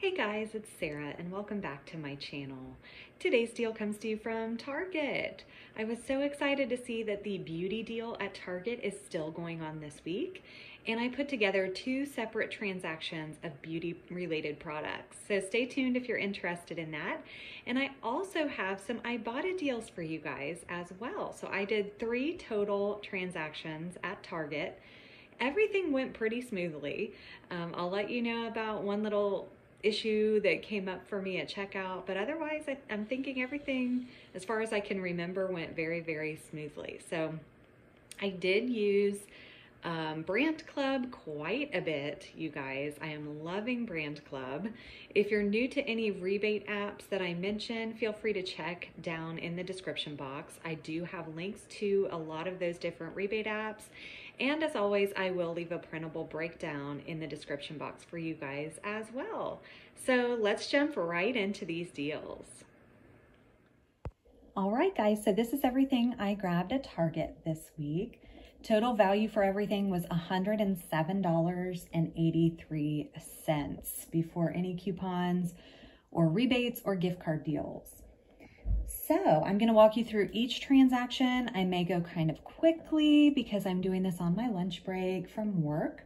Hey guys, it's Sarah and welcome back to my channel. Today's deal comes to you from Target. I was so excited to see that the beauty deal at Target is still going on this week and I put together two separate transactions of beauty related products. So stay tuned if you're interested in that. And I also have some Ibotta deals for you guys as well. So I did three total transactions at Target everything went pretty smoothly. Um, I'll let you know about one little issue that came up for me at checkout, but otherwise I, am thinking everything, as far as I can remember, went very, very smoothly. So I did use um, Brand Club quite a bit, you guys. I am loving Brand Club. If you're new to any rebate apps that I mentioned, feel free to check down in the description box. I do have links to a lot of those different rebate apps and as always, I will leave a printable breakdown in the description box for you guys as well. So let's jump right into these deals. All right, guys, so this is everything I grabbed at Target this week. Total value for everything was $107.83 before any coupons or rebates or gift card deals. So I'm going to walk you through each transaction. I may go kind of quickly because I'm doing this on my lunch break from work.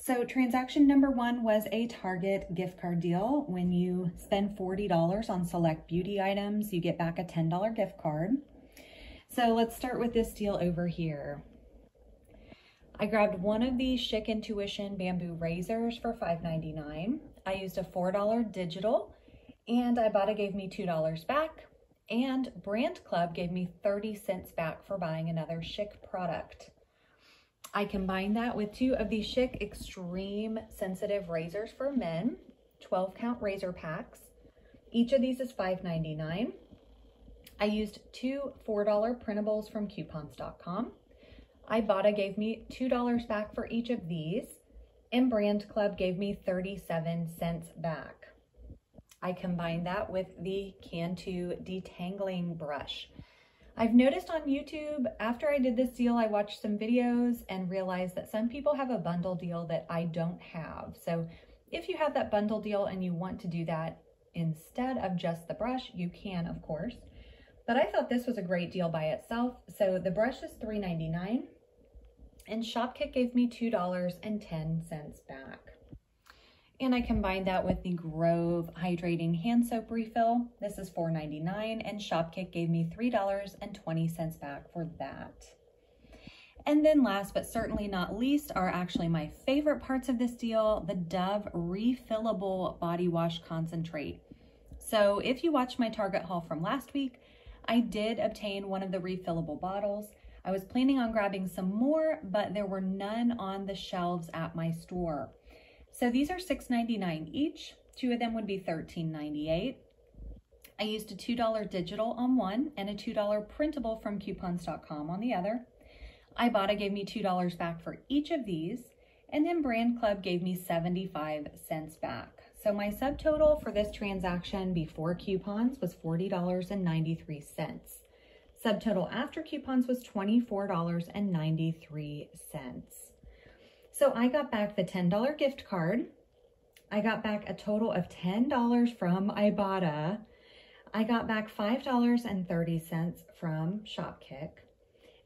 So transaction number one was a Target gift card deal. When you spend $40 on select beauty items, you get back a $10 gift card. So let's start with this deal over here. I grabbed one of these Schick Intuition bamboo razors for $5.99. I used a $4 digital and Ibotta gave me $2 back and Brand Club gave me 30 cents back for buying another Schick product. I combined that with two of the Schick Extreme Sensitive Razors for Men, 12 count razor packs. Each of these is $5.99. I used two $4 printables from coupons.com. Ibotta gave me $2 back for each of these, and Brand Club gave me 37 cents back. I combined that with the Cantu detangling brush. I've noticed on YouTube, after I did this deal, I watched some videos and realized that some people have a bundle deal that I don't have. So if you have that bundle deal and you want to do that instead of just the brush, you can, of course. But I thought this was a great deal by itself. So the brush is $3.99 and Shopkick gave me $2.10 back. And I combined that with the Grove Hydrating Hand Soap Refill. This is $4.99 and Shopkick gave me $3.20 back for that. And then last but certainly not least are actually my favorite parts of this deal, the Dove Refillable Body Wash Concentrate. So if you watched my Target haul from last week, I did obtain one of the refillable bottles. I was planning on grabbing some more, but there were none on the shelves at my store. So these are $6.99 each. Two of them would be $13.98. I used a $2 digital on one and a $2 printable from coupons.com on the other. Ibotta gave me $2 back for each of these, and then Brand Club gave me 75 cents back. So my subtotal for this transaction before coupons was $40.93. Subtotal after coupons was $24.93. So I got back the $10 gift card. I got back a total of $10 from Ibotta. I got back $5.30 from Shopkick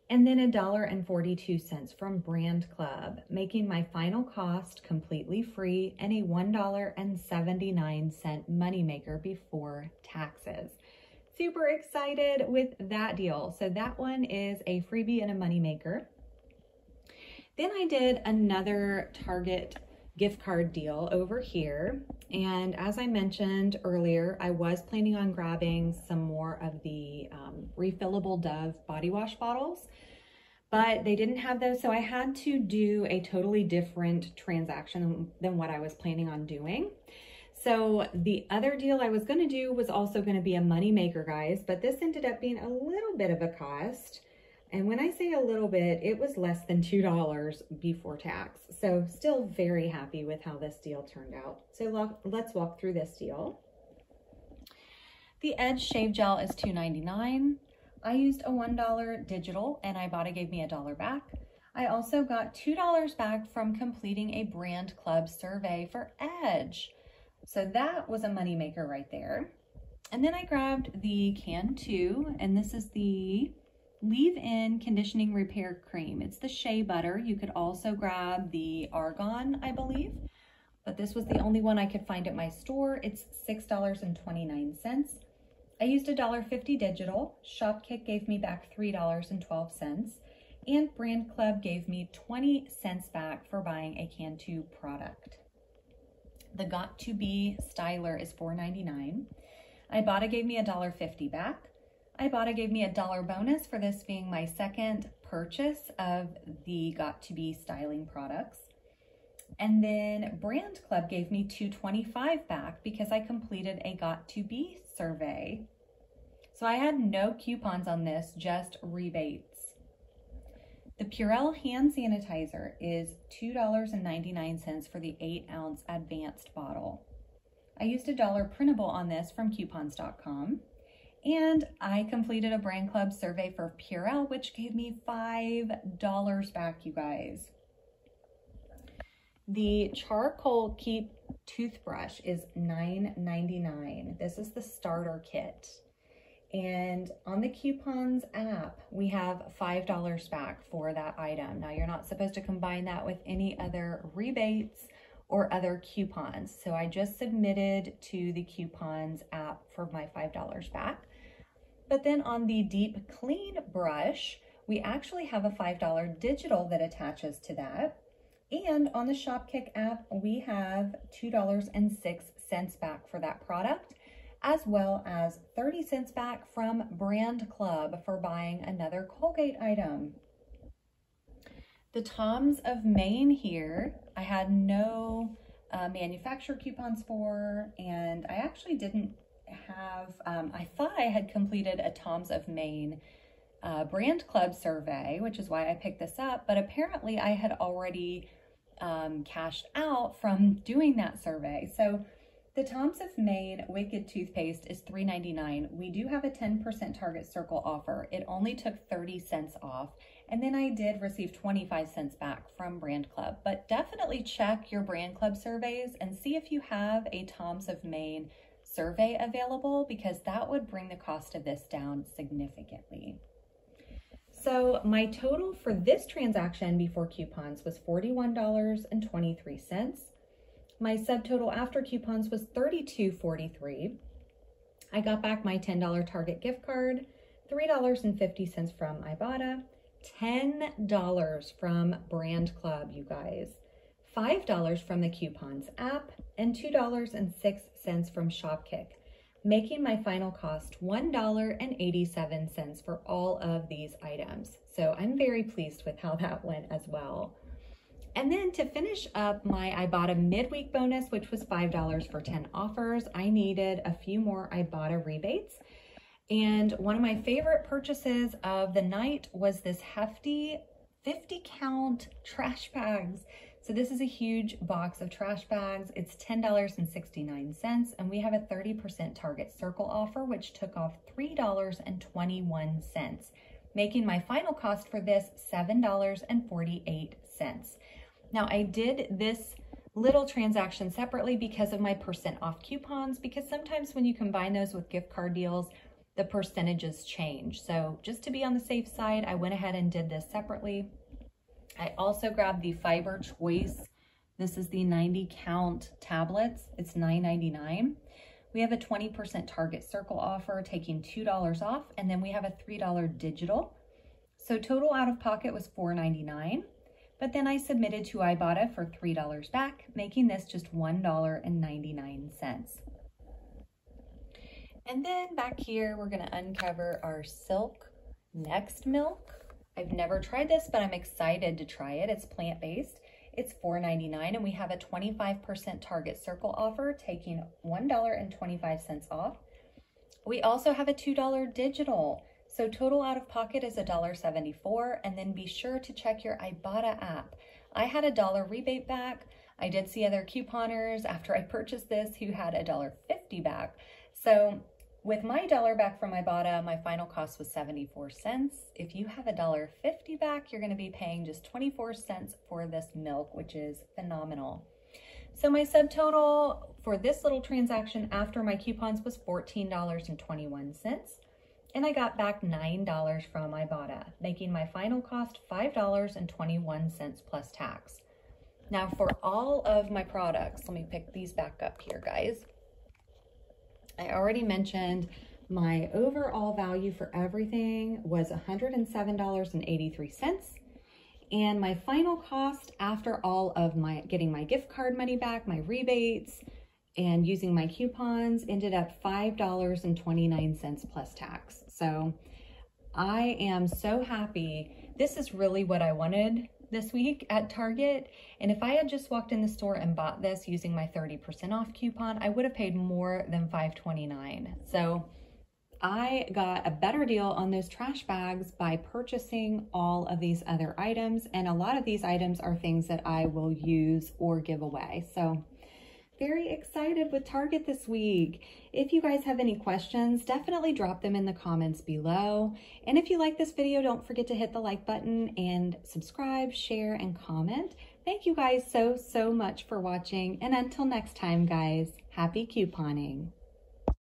and then $1.42 from Brand Club, making my final cost completely free and a $1.79 moneymaker before taxes. Super excited with that deal. So that one is a freebie and a moneymaker. Then I did another Target gift card deal over here. And as I mentioned earlier, I was planning on grabbing some more of the um, refillable Dove body wash bottles, but they didn't have those. So I had to do a totally different transaction than what I was planning on doing. So the other deal I was gonna do was also gonna be a money maker, guys, but this ended up being a little bit of a cost. And when I say a little bit, it was less than $2 before tax. So still very happy with how this deal turned out. So let's walk through this deal. The Edge Shave Gel is $2.99. I used a $1 digital and Ibotta gave me a dollar back. I also got $2 back from completing a brand club survey for Edge. So that was a moneymaker right there. And then I grabbed the Cantu, and this is the leave-in conditioning repair cream. It's the shea butter. You could also grab the argan, I believe, but this was the only one I could find at my store. It's $6.29. I used $1.50 digital. Shopkick gave me back $3.12. And Brand Club gave me 20 cents back for buying a Cantu product. The Got To Be Styler is $4.99. Ibotta gave me $1.50 back. Ibotta gave me a dollar bonus for this being my second purchase of the Got To Be styling products. And then Brand Club gave me 225 back because I completed a Got To Be survey. So I had no coupons on this, just rebates. The Purell hand sanitizer is $2.99 for the 8 ounce advanced bottle. I used a dollar printable on this from coupons.com. And I completed a brand club survey for Purell, which gave me $5 back, you guys. The charcoal keep toothbrush is $9.99. This is the starter kit. And on the coupons app, we have $5 back for that item. Now, you're not supposed to combine that with any other rebates or other coupons. So I just submitted to the coupons app for my $5 back. But then on the Deep Clean brush, we actually have a $5 digital that attaches to that. And on the Shopkick app, we have $2.06 back for that product, as well as 30 cents back from Brand Club for buying another Colgate item. The Toms of Maine here, I had no uh, manufacturer coupons for, and I actually didn't have, um, I thought I had completed a Toms of Maine uh, brand club survey, which is why I picked this up, but apparently I had already um, cashed out from doing that survey. So the Toms of Maine Wicked Toothpaste is $3.99. We do have a 10% Target Circle offer. It only took 30 cents off. And then I did receive 25 cents back from Brand Club. But definitely check your Brand Club surveys and see if you have a Toms of Maine survey available because that would bring the cost of this down significantly. So my total for this transaction before coupons was $41.23. My subtotal after coupons was $32.43. I got back my $10 Target gift card, $3.50 from Ibotta, $10 from Brand Club, you guys, $5 from the coupons app, and $2.06 from Shopkick, making my final cost $1.87 for all of these items. So I'm very pleased with how that went as well. And then to finish up my Ibotta midweek bonus, which was $5 for 10 offers, I needed a few more Ibotta rebates. And one of my favorite purchases of the night was this hefty 50 count trash bags. So this is a huge box of trash bags. It's $10.69 and we have a 30% Target Circle offer, which took off $3.21, making my final cost for this $7.48. Now I did this little transaction separately because of my percent off coupons, because sometimes when you combine those with gift card deals, the percentages change. So just to be on the safe side, I went ahead and did this separately. I also grabbed the Fiber Choice. This is the 90 count tablets. It's $9.99. We have a 20% Target Circle offer, taking $2 off, and then we have a $3 digital. So total out of pocket was $4.99 but then I submitted to Ibotta for $3 back, making this just $1.99. And then back here, we're gonna uncover our Silk Next Milk. I've never tried this, but I'm excited to try it. It's plant-based. It's $4.99 and we have a 25% Target Circle offer, taking $1.25 off. We also have a $2 digital. So total out of pocket is $1.74 and then be sure to check your Ibotta app. I had a dollar rebate back. I did see other couponers after I purchased this who had a dollar fifty back. So with my dollar back from Ibotta, my final cost was 74 cents. If you have a dollar fifty back, you're gonna be paying just 24 cents for this milk, which is phenomenal. So my subtotal for this little transaction after my coupons was $14.21 and I got back $9 from Ibotta, making my final cost $5.21 plus tax. Now for all of my products, let me pick these back up here, guys. I already mentioned my overall value for everything was $107.83. And my final cost after all of my getting my gift card money back, my rebates, and using my coupons ended up $5.29 plus tax. So I am so happy. This is really what I wanted this week at Target. And if I had just walked in the store and bought this using my 30% off coupon, I would have paid more than $5.29. So I got a better deal on those trash bags by purchasing all of these other items. And a lot of these items are things that I will use or give away. So very excited with Target this week. If you guys have any questions, definitely drop them in the comments below. And if you like this video, don't forget to hit the like button and subscribe, share, and comment. Thank you guys so, so much for watching. And until next time, guys, happy couponing.